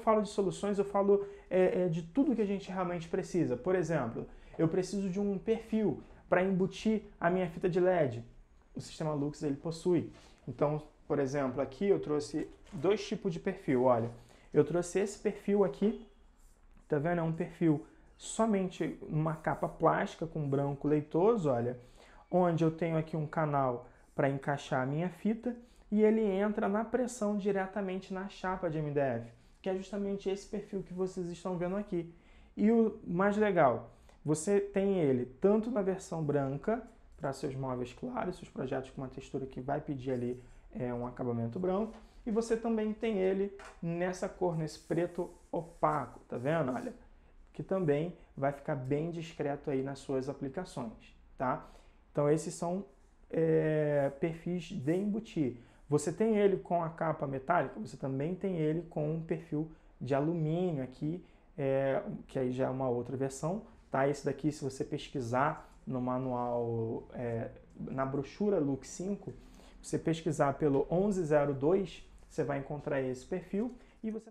falo de soluções, eu falo é, é, de tudo que a gente realmente precisa. Por exemplo, eu preciso de um perfil para embutir a minha fita de LED. O sistema Lux ele possui. Então, por exemplo, aqui eu trouxe dois tipos de perfil. Olha, eu trouxe esse perfil aqui, tá vendo? É um perfil somente uma capa plástica com branco leitoso, olha, onde eu tenho aqui um canal para encaixar a minha fita e ele entra na pressão diretamente na chapa de MDF, que é justamente esse perfil que vocês estão vendo aqui. E o mais legal, você tem ele tanto na versão branca, para seus móveis claros, seus projetos com uma textura que vai pedir ali é, um acabamento branco, e você também tem ele nessa cor, nesse preto opaco, tá vendo? Olha, que também vai ficar bem discreto aí nas suas aplicações, tá? Então esses são é, perfis de embutir. Você tem ele com a capa metálica, você também tem ele com um perfil de alumínio aqui, é, que aí já é uma outra versão, tá? Esse daqui, se você pesquisar no manual, é, na brochura Look 5, você pesquisar pelo 1102, você vai encontrar esse perfil e você